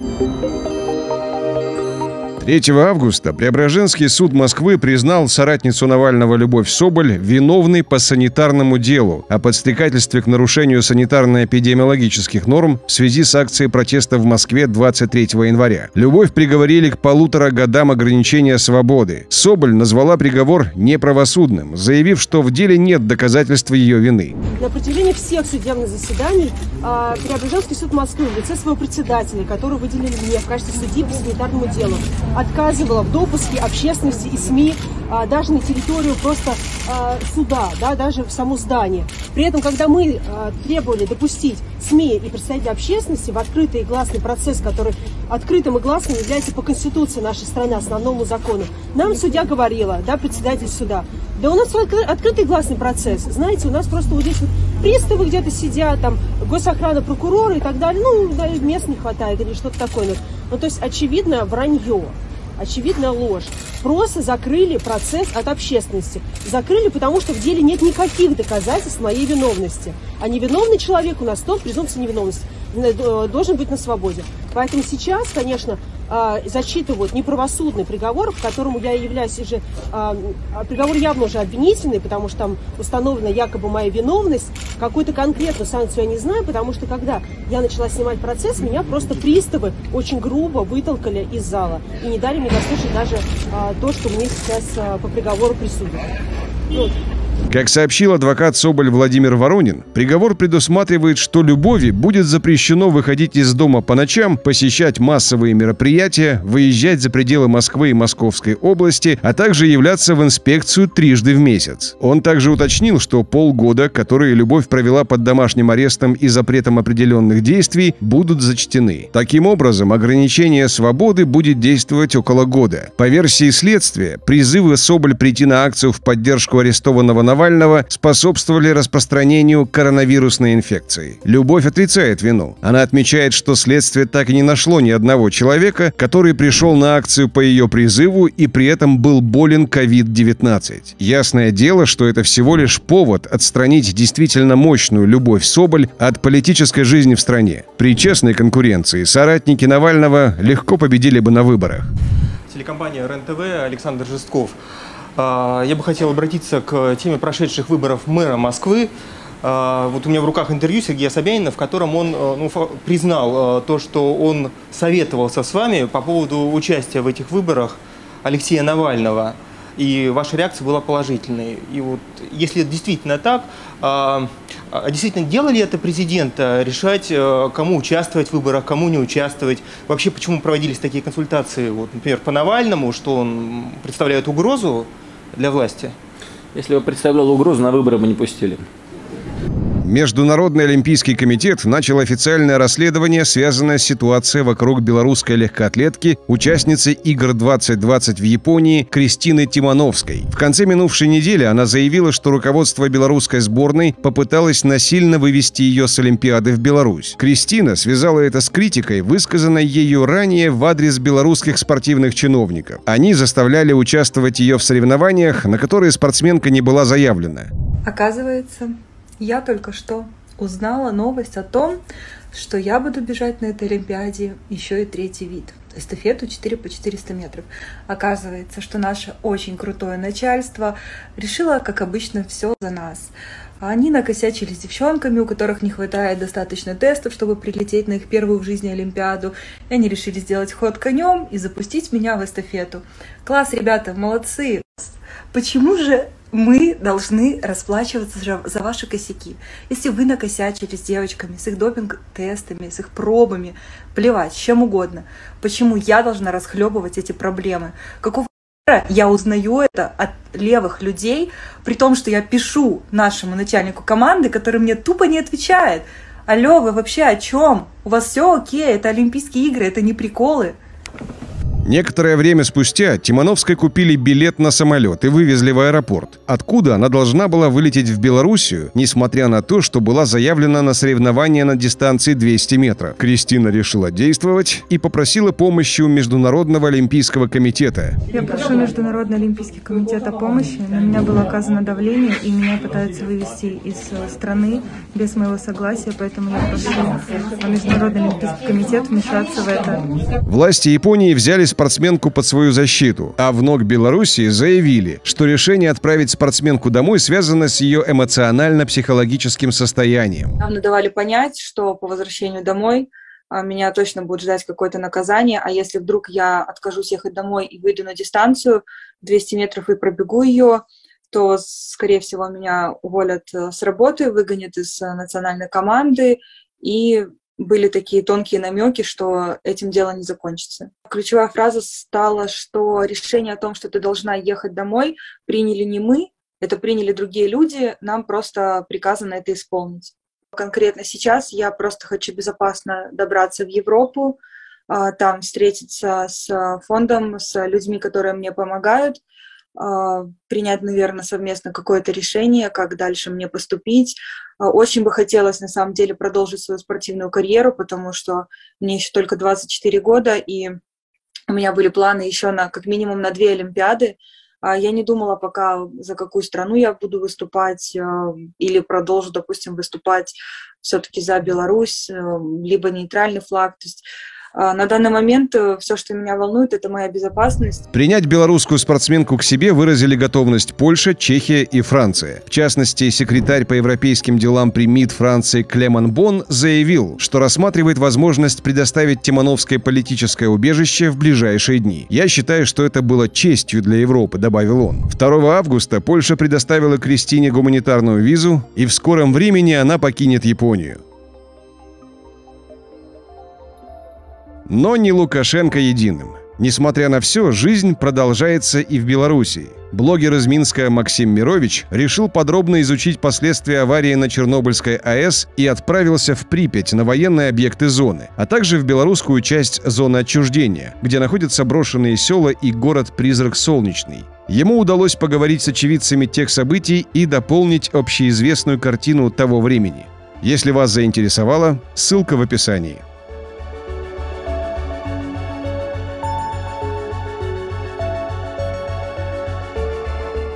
you 3 августа Преображенский суд Москвы признал соратницу Навального Любовь Соболь виновной по санитарному делу о подстрекательстве к нарушению санитарно-эпидемиологических норм в связи с акцией протеста в Москве 23 января. Любовь приговорили к полутора годам ограничения свободы. Соболь назвала приговор неправосудным, заявив, что в деле нет доказательств ее вины. На протяжении всех судебных заседаний э, Преображенский суд Москвы в лице своего председателя, который выделили мне в качестве судьи по санитарному делу, отказывала в допуске общественности и СМИ а, даже на территорию просто суда, да, даже в само здание. При этом, когда мы а, требовали допустить СМИ и представителей общественности в открытый и гласный процесс, который открытым и гласным является по Конституции нашей страны, основному закону, нам судья говорила, да, председатель суда, да у нас открытый и гласный процесс. Знаете, у нас просто вот здесь вот приставы где-то сидят, там, госохрана, прокуроры и так далее, ну, да, мест не хватает или что-то такое. Ну, то есть, очевидно, вранье очевидная ложь. Просто закрыли процесс от общественности. Закрыли, потому что в деле нет никаких доказательств моей виновности. А невиновный человек у нас тот презумпция невиновности э, должен быть на свободе. Поэтому сейчас, конечно, зачитывают неправосудный приговор, в котором я являюсь уже, а, приговор явно уже обвинительный, потому что там установлена якобы моя виновность. Какую-то конкретную санкцию я не знаю, потому что когда я начала снимать процесс, меня просто приставы очень грубо вытолкали из зала и не дали мне дослушать даже а, то, что мне сейчас по приговору присудят. Вот. Как сообщил адвокат Соболь Владимир Воронин, приговор предусматривает, что Любови будет запрещено выходить из дома по ночам, посещать массовые мероприятия, выезжать за пределы Москвы и Московской области, а также являться в инспекцию трижды в месяц. Он также уточнил, что полгода, которые Любовь провела под домашним арестом и запретом определенных действий, будут зачтены. Таким образом, ограничение свободы будет действовать около года. По версии следствия, призывы Соболь прийти на акцию в поддержку арестованного Навального способствовали распространению коронавирусной инфекции. Любовь отрицает вину. Она отмечает, что следствие так и не нашло ни одного человека, который пришел на акцию по ее призыву и при этом был болен COVID-19. Ясное дело, что это всего лишь повод отстранить действительно мощную Любовь Соболь от политической жизни в стране. При честной конкуренции соратники Навального легко победили бы на выборах. Телекомпания РЕН-ТВ, Александр Жестков. А, я бы хотел обратиться к теме прошедших выборов мэра Москвы. А, вот у меня в руках интервью Сергея Собянина, в котором он э, ну, признал э, то, что он советовался с вами по поводу участия в этих выборах Алексея Навального. И ваша реакция была положительной. И вот если это действительно так, а, действительно делали это президента решать, э, кому участвовать в выборах, кому не участвовать? Вообще, почему проводились такие консультации, вот, например, по Навальному, что он представляет угрозу для власти? Если бы представлял угрозу, на выборы бы не пустили. Международный олимпийский комитет начал официальное расследование, связанное с ситуацией вокруг белорусской легкоатлетки, участницы игр 2020 в Японии Кристины Тимановской. В конце минувшей недели она заявила, что руководство белорусской сборной попыталось насильно вывести ее с Олимпиады в Беларусь. Кристина связала это с критикой, высказанной ею ранее в адрес белорусских спортивных чиновников. Они заставляли участвовать ее в соревнованиях, на которые спортсменка не была заявлена. Оказывается, я только что узнала новость о том, что я буду бежать на этой Олимпиаде еще и третий вид эстафету 4 по 400 метров. Оказывается, что наше очень крутое начальство решило, как обычно, все за нас. Они накосячили с девчонками, у которых не хватает достаточно тестов, чтобы прилететь на их первую в жизни Олимпиаду. И они решили сделать ход конем и запустить меня в эстафету. Класс, ребята, молодцы! Почему же мы должны расплачиваться за ваши косяки. Если вы накосячили с девочками, с их допинг-тестами, с их пробами, плевать, чем угодно. Почему я должна расхлебывать эти проблемы? Какого я узнаю это от левых людей, при том, что я пишу нашему начальнику команды, который мне тупо не отвечает. Алло, вы вообще о чем? У вас все окей, это Олимпийские игры, это не приколы. Некоторое время спустя Тимановской купили билет на самолет и вывезли в аэропорт, откуда она должна была вылететь в Белоруссию, несмотря на то, что была заявлена на соревнования на дистанции 200 метров. Кристина решила действовать и попросила помощи у Международного олимпийского комитета. Я прошу Международный олимпийский комитет о помощи. На меня было оказано давление, и меня пытаются вывести из э, страны без моего согласия, поэтому я прошу Международный олимпийский комитет вмешаться в это. Власти Японии взяли спортсменку под свою защиту, а в НОК Белоруссии заявили, что решение отправить спортсменку домой связано с ее эмоционально-психологическим состоянием. Нам давали понять, что по возвращению домой а, меня точно будет ждать какое-то наказание, а если вдруг я откажусь ехать домой и выйду на дистанцию 200 метров и пробегу ее, то, скорее всего, меня уволят э, с работы, выгонят из э, национальной команды и были такие тонкие намеки, что этим дело не закончится. Ключевая фраза стала, что решение о том, что ты должна ехать домой, приняли не мы, это приняли другие люди, нам просто приказано это исполнить. Конкретно сейчас я просто хочу безопасно добраться в Европу, а, там встретиться с фондом, с людьми, которые мне помогают, принять, наверное, совместно какое-то решение, как дальше мне поступить. А, очень бы хотелось, на самом деле, продолжить свою спортивную карьеру, потому что мне еще только 24 года, и у меня были планы еще на как минимум на две Олимпиады. А, я не думала пока, за какую страну я буду выступать или продолжу, допустим, выступать все-таки за Беларусь, либо нейтральный флаг. То есть а, на данный момент э, все, что меня волнует, это моя безопасность. Принять белорусскую спортсменку к себе выразили готовность Польша, Чехия и Франция. В частности, секретарь по европейским делам при МИД Франции Клеман Бон заявил, что рассматривает возможность предоставить Тимановское политическое убежище в ближайшие дни. «Я считаю, что это было честью для Европы», — добавил он. 2 августа Польша предоставила Кристине гуманитарную визу, и в скором времени она покинет Японию. Но не Лукашенко единым. Несмотря на все, жизнь продолжается и в Беларуси. Блогер из Минска Максим Мирович решил подробно изучить последствия аварии на Чернобыльской АЭС и отправился в Припять на военные объекты зоны, а также в белорусскую часть зоны отчуждения, где находятся брошенные села и город-призрак Солнечный. Ему удалось поговорить с очевидцами тех событий и дополнить общеизвестную картину того времени. Если вас заинтересовало, ссылка в описании.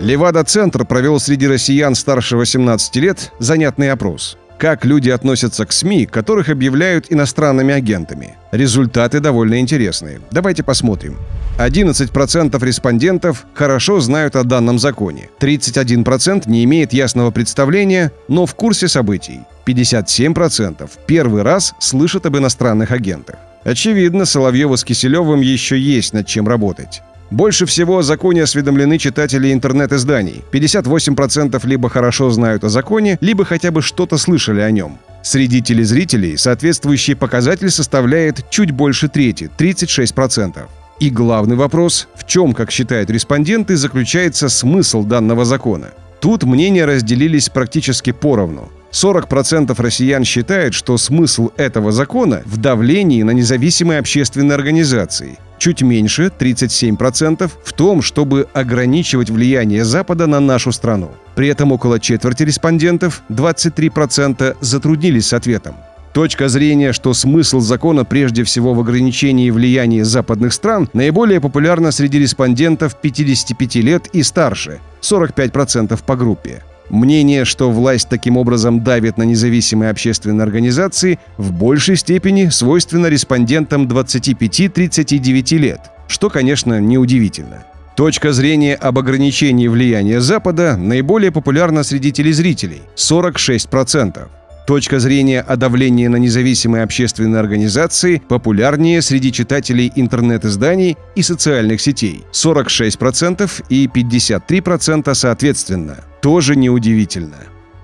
Левада-центр провел среди россиян старше 18 лет занятный опрос. Как люди относятся к СМИ, которых объявляют иностранными агентами? Результаты довольно интересные. Давайте посмотрим. 11% респондентов хорошо знают о данном законе. 31% не имеет ясного представления, но в курсе событий. 57% первый раз слышат об иностранных агентах. Очевидно, Соловьеву с Киселевым еще есть над чем работать. Больше всего о законе осведомлены читатели интернет-изданий. 58% либо хорошо знают о законе, либо хотя бы что-то слышали о нем. Среди телезрителей соответствующий показатель составляет чуть больше трети – 36%. И главный вопрос – в чем, как считают респонденты, заключается смысл данного закона? Тут мнения разделились практически поровну. 40% россиян считают, что смысл этого закона в давлении на независимые общественные организации. Чуть меньше, 37%, в том, чтобы ограничивать влияние Запада на нашу страну. При этом около четверти респондентов, 23%, затруднились с ответом. Точка зрения, что смысл закона прежде всего в ограничении влияния западных стран, наиболее популярна среди респондентов 55 лет и старше, 45% по группе. Мнение, что власть таким образом давит на независимые общественные организации, в большей степени свойственно респондентам 25-39 лет, что, конечно, неудивительно. Точка зрения об ограничении влияния Запада наиболее популярна среди телезрителей – 46%. Точка зрения о давлении на независимые общественные организации популярнее среди читателей интернет-изданий и социальных сетей – 46% и 53% соответственно тоже неудивительно.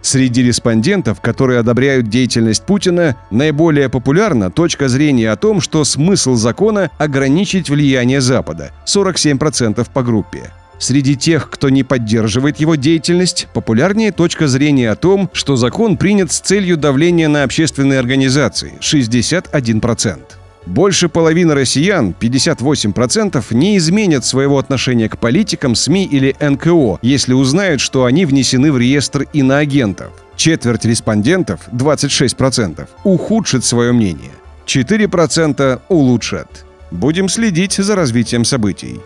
Среди респондентов, которые одобряют деятельность Путина, наиболее популярна точка зрения о том, что смысл закона – ограничить влияние Запада – 47% по группе. Среди тех, кто не поддерживает его деятельность, популярнее точка зрения о том, что закон принят с целью давления на общественные организации – 61%. Больше половины россиян, 58%, не изменят своего отношения к политикам, СМИ или НКО, если узнают, что они внесены в реестр иноагентов. Четверть респондентов, 26%, ухудшит свое мнение. 4% улучшат. Будем следить за развитием событий.